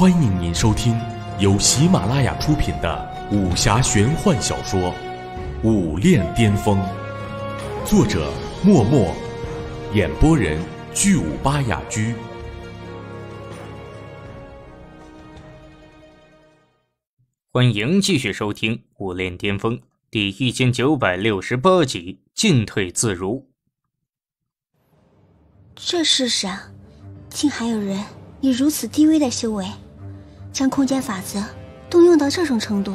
欢迎您收听由喜马拉雅出品的武侠玄幻小说《武炼巅峰》，作者默默，演播人巨武巴雅居。欢迎继续收听《武炼巅峰》第一千九百六十八集，进退自如。这世上，竟还有人以如此低微的修为，将空间法则动用到这种程度。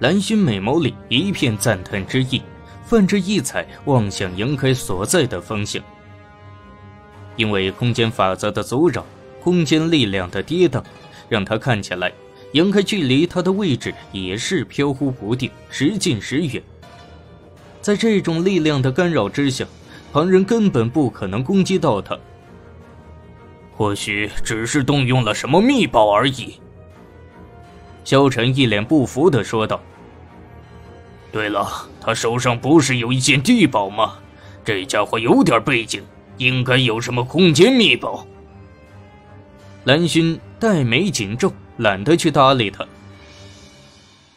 蓝薰美眸里一片赞叹之意，泛着异彩，望向杨开所在的方向。因为空间法则的阻扰，空间力量的跌宕，让他看起来。杨开距离他的位置也是飘忽不定，时近时远。在这种力量的干扰之下，旁人根本不可能攻击到他。或许只是动用了什么秘宝而已。萧晨一脸不服的说道：“对了，他手上不是有一件地宝吗？这家伙有点背景，应该有什么空间秘宝。”蓝薰黛眉紧皱。懒得去搭理他。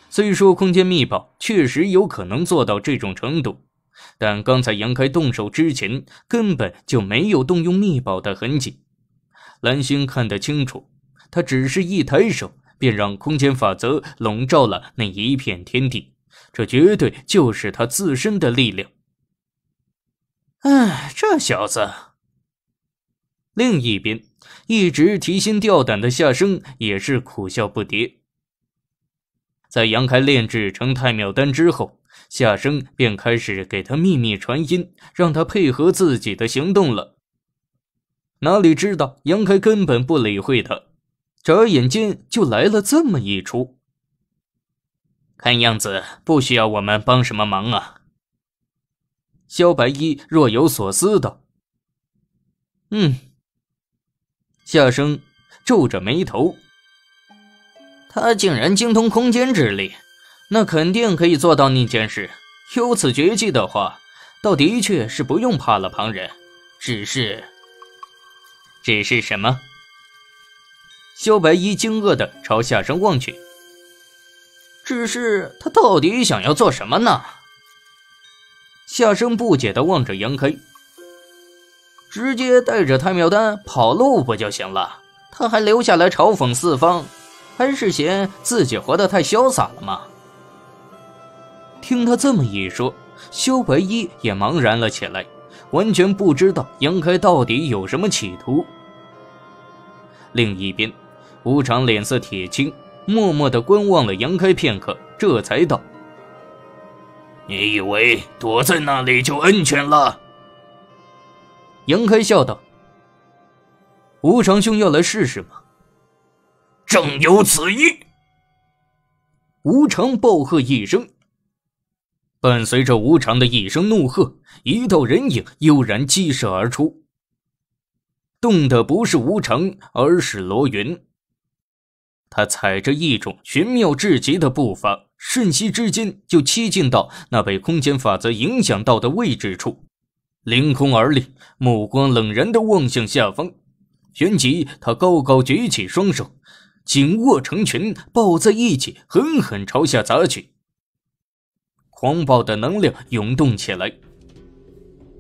虽说空间秘宝确实有可能做到这种程度，但刚才杨开动手之前根本就没有动用秘宝的痕迹。蓝星看得清楚，他只是一抬手便让空间法则笼罩了那一片天地，这绝对就是他自身的力量。哎，这小子。另一边。一直提心吊胆的夏生也是苦笑不迭。在杨开炼制成太妙丹之后，夏生便开始给他秘密传音，让他配合自己的行动了。哪里知道杨开根本不理会他，眨眼间就来了这么一出。看样子不需要我们帮什么忙啊？萧白衣若有所思道：“嗯。”夏生皱着眉头，他竟然精通空间之力，那肯定可以做到那件事。有此绝技的话，倒的确是不用怕了旁人。只是，只是什么？萧白衣惊愕的朝夏生望去。只是他到底想要做什么呢？夏生不解的望着杨开。直接带着太妙丹跑路不就行了？他还留下来嘲讽四方，还是嫌自己活得太潇洒了吗？听他这么一说，萧白衣也茫然了起来，完全不知道杨开到底有什么企图。另一边，吴常脸色铁青，默默的观望了杨开片刻，这才道：“你以为躲在那里就安全了？”杨开笑道：“吴长兄要来试试吗？”正有此意。吴常暴喝一声，伴随着无常的一声怒喝，一道人影悠然激射而出。动的不是无常，而是罗云。他踩着一种玄妙至极的步伐，瞬息之间就栖近到那被空间法则影响到的位置处。凌空而立，目光冷然地望向下方，旋即他高高举起双手，紧握成拳，抱在一起，狠狠朝下砸去。狂暴的能量涌动起来。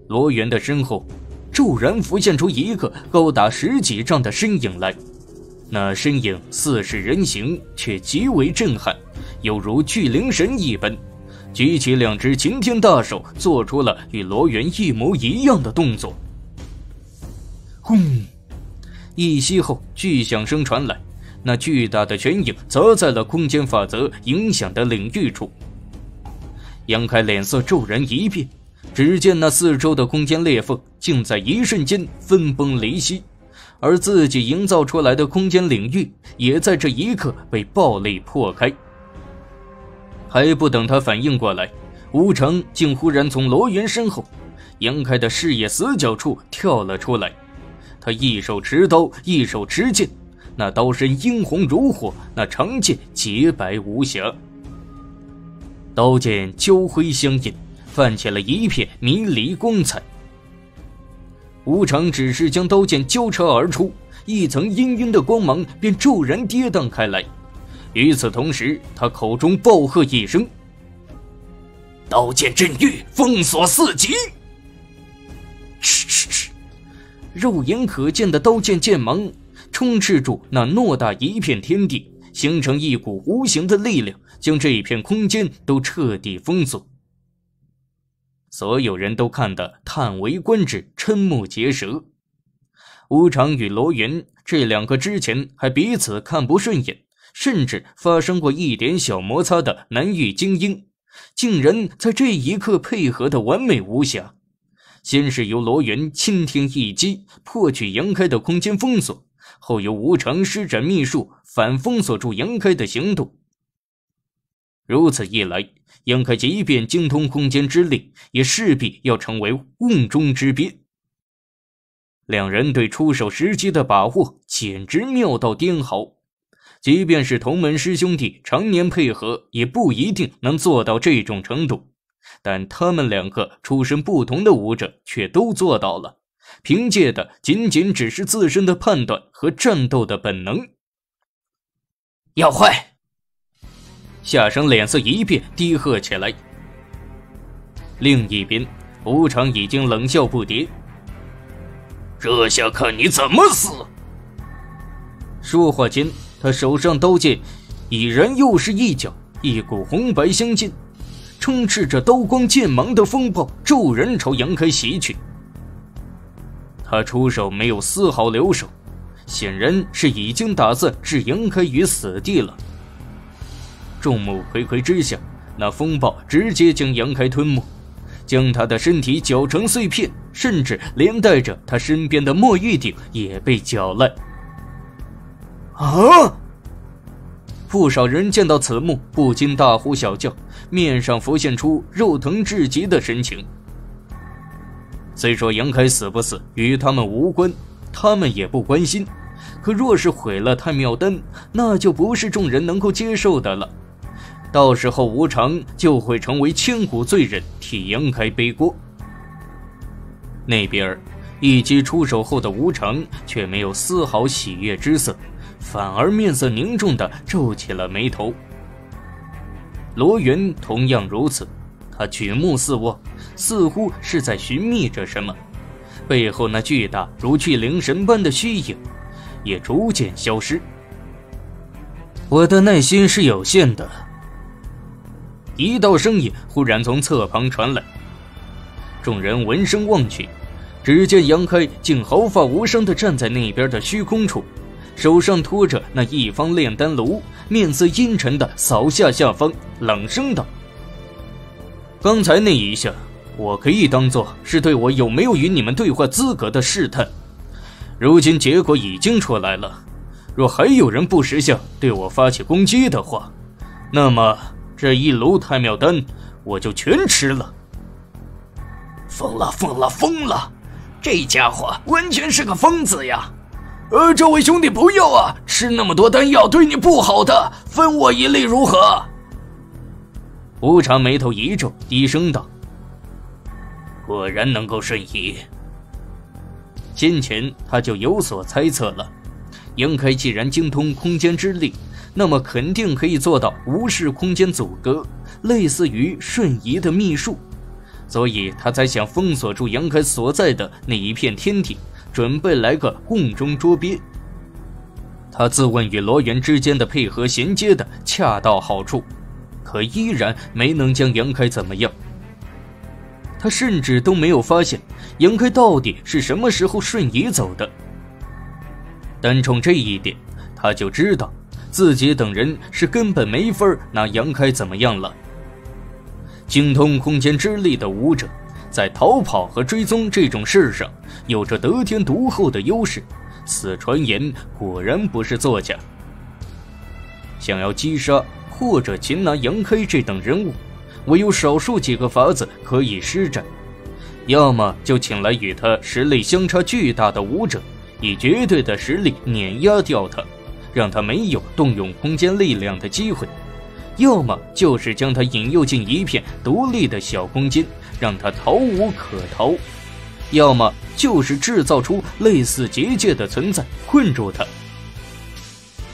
罗源的身后，骤然浮现出一个高达十几丈的身影来，那身影似是人形，却极为震撼，犹如巨灵神一般。举起两只擎天大手，做出了与罗源一模一样的动作。轰！一息后，巨响声传来，那巨大的拳影砸在了空间法则影响的领域处。杨开脸色骤然一变，只见那四周的空间裂缝竟在一瞬间分崩离析，而自己营造出来的空间领域也在这一刻被暴力破开。还不等他反应过来，吴成竟忽然从罗云身后，杨开的视野死角处跳了出来。他一手持刀，一手持剑，那刀身殷红如火，那长剑洁白无瑕，刀剑交辉相映，泛起了一片迷离光彩。吴常只是将刀剑交叉而出，一层阴阴的光芒便骤然跌宕开来。与此同时，他口中暴喝一声：“刀剑镇狱，封锁四极！”哧哧哧，肉眼可见的刀剑剑芒充斥住那偌大一片天地，形成一股无形的力量，将这一片空间都彻底封锁。所有人都看得叹为观止，瞠目结舌。吴常与罗云这两个之前还彼此看不顺眼。甚至发生过一点小摩擦的南域精英，竟然在这一刻配合的完美无瑕。先是由罗元倾天一击破去杨开的空间封锁，后由吴常施展秘术反封锁住杨开的行动。如此一来，杨开即便精通空间之力，也势必要成为瓮中之鳖。两人对出手时机的把握简直妙到颠毫。即便是同门师兄弟常年配合，也不一定能做到这种程度。但他们两个出身不同的武者却都做到了，凭借的仅仅只是自身的判断和战斗的本能。要坏！夏生脸色一变，低喝起来。另一边，无常已经冷笑不迭：“这下看你怎么死！”说话间。他手上刀剑已然又是一角，一股红白相间、充斥着刀光剑芒的风暴骤然朝杨开袭去。他出手没有丝毫留手，显然是已经打算置杨开于死地了。众目睽睽之下，那风暴直接将杨开吞没，将他的身体搅成碎片，甚至连带着他身边的墨玉鼎也被搅烂。啊！不少人见到此幕，不禁大呼小叫，面上浮现出肉疼至极的神情。虽说杨开死不死与他们无关，他们也不关心，可若是毁了太庙丹，那就不是众人能够接受的了。到时候无常就会成为千古罪人，替杨开背锅。那边一击出手后的无常却没有丝毫喜悦之色。反而面色凝重的皱起了眉头。罗云同样如此，他举目四望，似乎是在寻觅着什么。背后那巨大如巨灵神般的虚影，也逐渐消失。我的耐心是有限的。一道声音忽然从侧旁传来，众人闻声望去，只见杨开竟毫发无伤的站在那边的虚空处。手上托着那一方炼丹炉，面色阴沉的扫下下方，冷声道：“刚才那一下，我可以当做是对我有没有与你们对话资格的试探。如今结果已经出来了，若还有人不识相对我发起攻击的话，那么这一炉太妙丹我就全吃了。”疯了，疯了，疯了！这家伙完全是个疯子呀！呃，这位兄弟不要啊！吃那么多丹药对你不好的，分我一粒如何？无常眉头一皱，低声道：“果然能够瞬移。先前他就有所猜测了，杨开既然精通空间之力，那么肯定可以做到无视空间阻隔，类似于瞬移的秘术，所以他才想封锁住杨开所在的那一片天地。”准备来个瓮中捉鳖。他自问与罗源之间的配合衔接的恰到好处，可依然没能将杨开怎么样。他甚至都没有发现杨开到底是什么时候瞬移走的。单冲这一点，他就知道自己等人是根本没法拿杨开怎么样了。精通空间之力的武者。在逃跑和追踪这种事上，有着得天独厚的优势。此传言果然不是作假。想要击杀或者擒拿杨开这等人物，唯有少数几个法子可以施展：要么就请来与他实力相差巨大的武者，以绝对的实力碾压掉他，让他没有动用空间力量的机会；要么就是将他引诱进一片独立的小空间。让他逃无可逃。要么就是制造出类似结界的存在，困住他。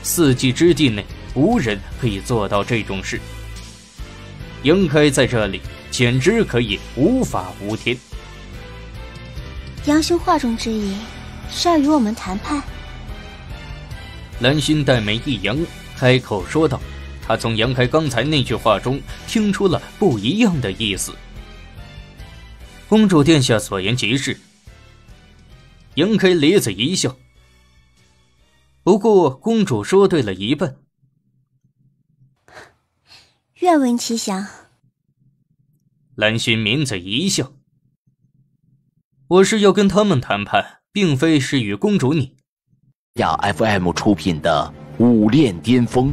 四季之地内无人可以做到这种事。杨开在这里简直可以无法无天。杨兄话中之意是要与我们谈判？蓝心黛眉一扬，开口说道：“他从杨开刚才那句话中听出了不一样的意思。”公主殿下所言极是。杨开咧嘴一笑。不过，公主说对了一半。愿闻其详。蓝心抿嘴一笑。我是要跟他们谈判，并非是与公主你。亚 FM 出品的《武炼巅峰》。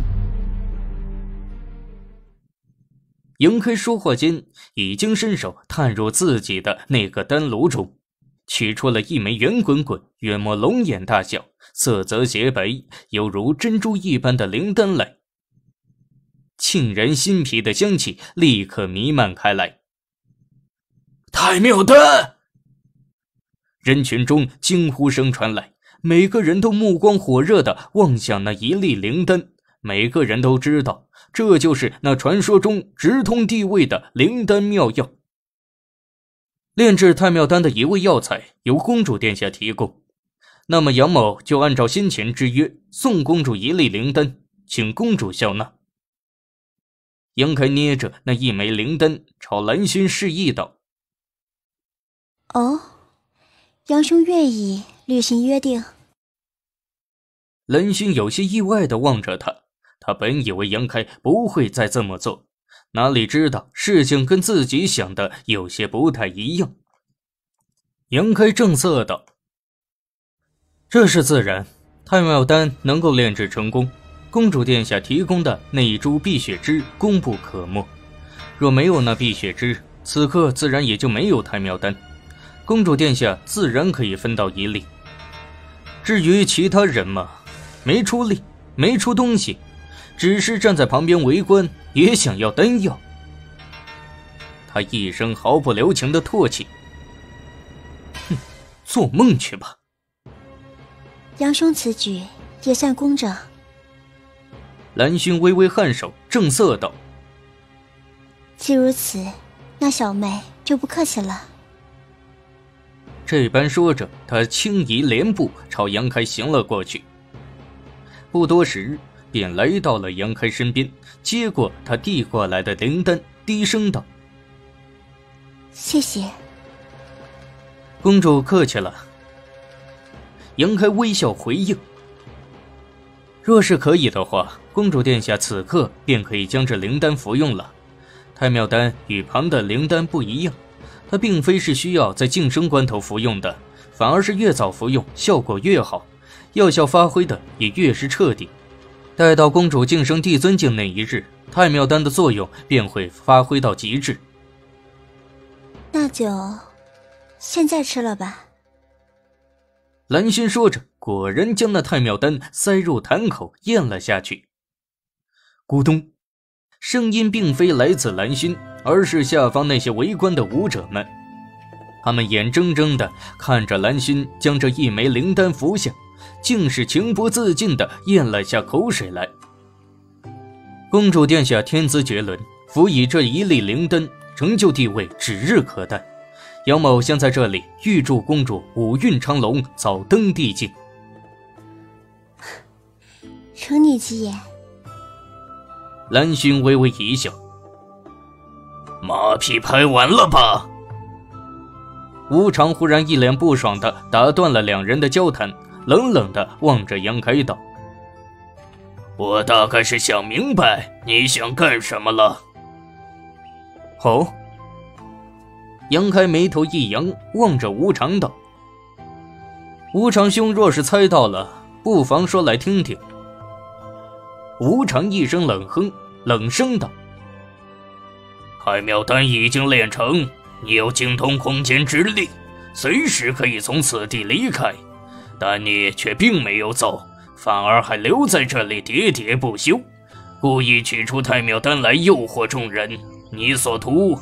杨开说话间，已经伸手探入自己的那个丹炉中，取出了一枚圆滚滚、约莫龙眼大小、色泽洁白、犹如珍珠一般的灵丹来。沁人心脾的香气立刻弥漫开来。太妙丹！人群中惊呼声传来，每个人都目光火热地望向那一粒灵丹。每个人都知道，这就是那传说中直通地位的灵丹妙药。炼制太妙丹的一味药材由公主殿下提供，那么杨某就按照先前之约，送公主一粒灵丹，请公主笑纳。杨开捏着那一枚灵丹，朝蓝心示意道：“哦，杨兄愿意履行约定。”蓝薰有些意外的望着他，他本以为杨开不会再这么做，哪里知道事情跟自己想的有些不太一样。杨开正色道：“这是自然，太妙丹能够炼制成功。”公主殿下提供的那一株碧血枝功不可没，若没有那碧血枝，此刻自然也就没有太妙丹。公主殿下自然可以分到一粒。至于其他人嘛，没出力，没出东西，只是站在旁边围观，也想要丹药。他一声毫不留情的唾弃：“哼，做梦去吧！”杨兄此举也算公正。蓝薰微微颔首，正色道：“既如此，那小妹就不客气了。”这般说着，他轻移莲步，朝杨开行了过去。不多时，便来到了杨开身边，接过他递过来的灵丹，低声道：“谢谢，公主客气了。”杨开微笑回应。若是可以的话，公主殿下此刻便可以将这灵丹服用了。太妙丹与旁的灵丹不一样，它并非是需要在晋升关头服用的，反而是越早服用效果越好，药效发挥的也越是彻底。待到公主晋升帝尊境那一日，太庙丹的作用便会发挥到极致。那就现在吃了吧。蓝心说着。果然将那太庙丹塞入坛口，咽了下去。咕咚，声音并非来自蓝薰，而是下方那些围观的武者们。他们眼睁睁地看着蓝薰将这一枚灵丹服下，竟是情不自禁地咽了下口水来。公主殿下天资绝伦，辅以这一粒灵丹，成就地位指日可待。杨某先在这里预祝公主五运昌隆，早登帝境。承你吉言。蓝薰微微一笑。马屁拍完了吧？吴常忽然一脸不爽的打断了两人的交谈，冷冷的望着杨开道：“我大概是想明白你想干什么了。”哦。杨开眉头一扬，望着吴常道：“吴常兄若是猜到了，不妨说来听听。”吴常一声冷哼，冷声道：“太妙丹已经炼成，你有精通空间之力，随时可以从此地离开。但你却并没有走，反而还留在这里喋喋不休，故意取出太妙丹来诱惑众人。你所图，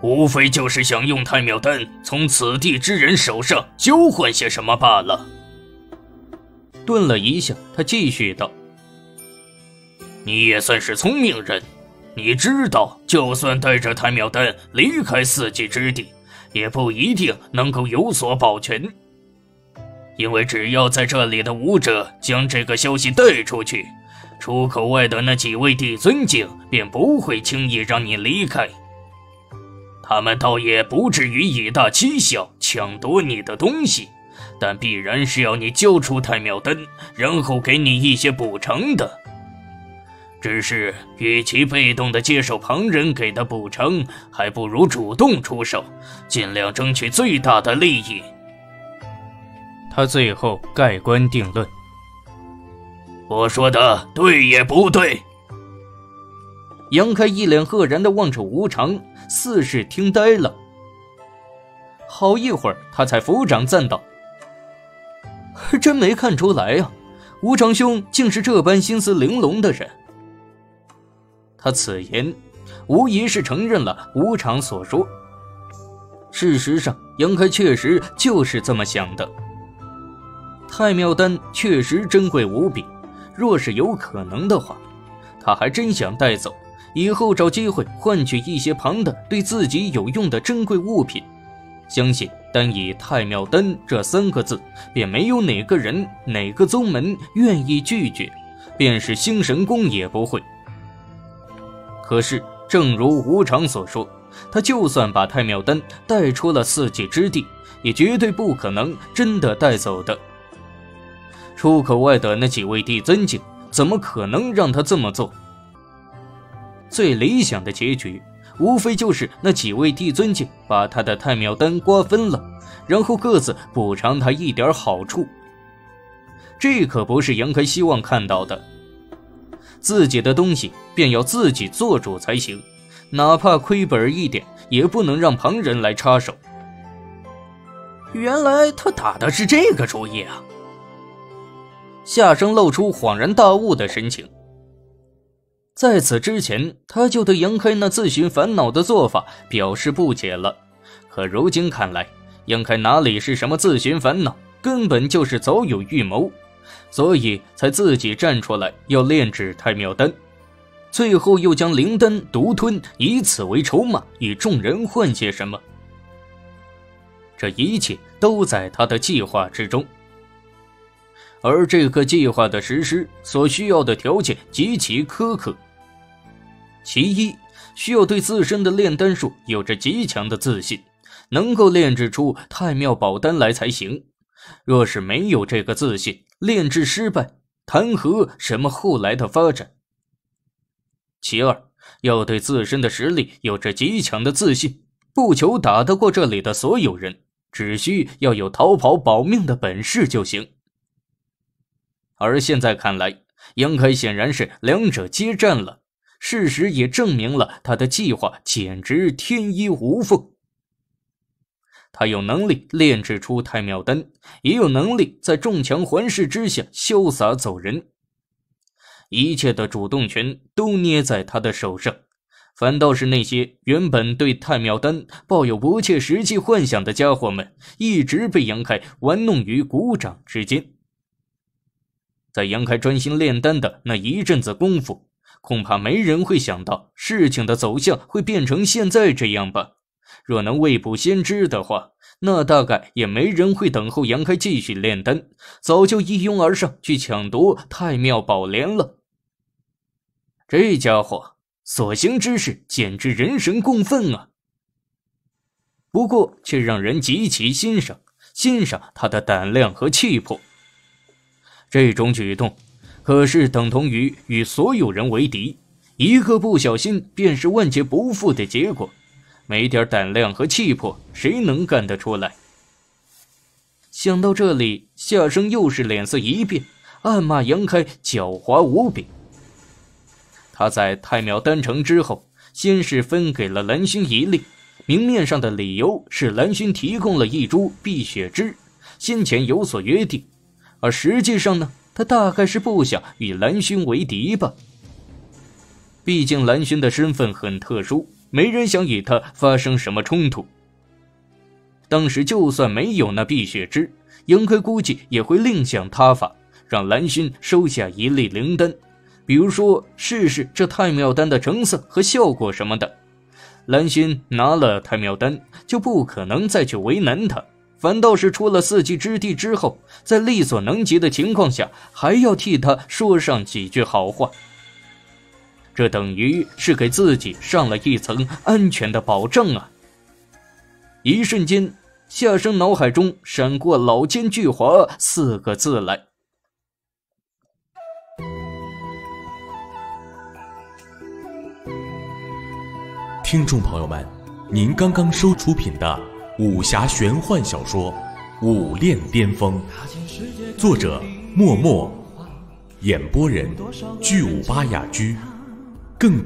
无非就是想用太庙丹从此地之人手上交换些什么罢了。顿了一下，他继续道：“你也算是聪明人，你知道，就算带着太庙丹离开四季之地，也不一定能够有所保全。因为只要在这里的武者将这个消息带出去，出口外的那几位帝尊境便不会轻易让你离开。”他们倒也不至于以大欺小，抢夺你的东西，但必然是要你交出太庙丹，然后给你一些补偿的。只是，与其被动的接受旁人给的补偿，还不如主动出手，尽量争取最大的利益。他最后盖棺定论：“我说的对也不对？”杨开一脸赫然地望着吴常。似是听呆了，好一会儿，他才抚掌赞道：“真没看出来呀，吴长兄竟是这般心思玲珑的人。”他此言无疑是承认了吴常所说。事实上，杨开确实就是这么想的。太庙丹确实珍贵无比，若是有可能的话，他还真想带走。以后找机会换取一些旁的对自己有用的珍贵物品，相信单以“太庙丹”这三个字，便没有哪个人、哪个宗门愿意拒绝，便是星神宫也不会。可是，正如吴常所说，他就算把太庙丹带出了四季之地，也绝对不可能真的带走的。出口外的那几位帝尊境，怎么可能让他这么做？最理想的结局，无非就是那几位帝尊境把他的太庙丹瓜分了，然后各自补偿他一点好处。这可不是杨开希望看到的。自己的东西便要自己做主才行，哪怕亏本一点，也不能让旁人来插手。原来他打的是这个主意啊！夏生露出恍然大悟的神情。在此之前，他就对杨开那自寻烦恼的做法表示不解了。可如今看来，杨开哪里是什么自寻烦恼，根本就是早有预谋，所以才自己站出来要炼制太庙丹，最后又将灵丹独吞，以此为筹码，与众人换些什么。这一切都在他的计划之中。而这个计划的实施所需要的条件极其苛刻。其一，需要对自身的炼丹术有着极强的自信，能够炼制出太妙宝丹来才行。若是没有这个自信，炼制失败，谈何什么后来的发展？其二，要对自身的实力有着极强的自信，不求打得过这里的所有人，只需要有逃跑保命的本事就行。而现在看来，杨开显然是两者皆占了。事实也证明了他的计划简直天衣无缝。他有能力炼制出太妙丹，也有能力在众强环视之下潇洒走人。一切的主动权都捏在他的手上，反倒是那些原本对太妙丹抱有不切实际幻想的家伙们，一直被杨开玩弄于股掌之间。在杨开专心炼丹的那一阵子功夫，恐怕没人会想到事情的走向会变成现在这样吧。若能未卜先知的话，那大概也没人会等候杨开继续炼丹，早就一拥而上去抢夺太庙宝莲了。这家伙所行之事简直人神共愤啊！不过却让人极其欣赏，欣赏他的胆量和气魄。这种举动，可是等同于与所有人为敌，一个不小心便是万劫不复的结果。没点胆量和气魄，谁能干得出来？想到这里，夏生又是脸色一变，暗骂杨开狡猾无比。他在太庙丹城之后，先是分给了蓝薰一粒，明面上的理由是蓝薰提供了一株碧血枝，先前有所约定。而实际上呢，他大概是不想与蓝薰为敌吧。毕竟蓝薰的身份很特殊，没人想与他发生什么冲突。当时就算没有那碧血枝，杨开估计也会另想他法，让蓝薰收下一粒灵丹，比如说试试这太妙丹的成色和效果什么的。蓝薰拿了太妙丹，就不可能再去为难他，反倒是出了四季之地之后，在力所能及的情况下，还要替他说上几句好话。这等于是给自己上了一层安全的保障啊！一瞬间，夏生脑海中闪过“老奸巨猾”四个字来。听众朋友们，您刚刚收出品的武侠玄幻小说《武炼巅峰》，作者默默，演播人巨武巴雅居，更多。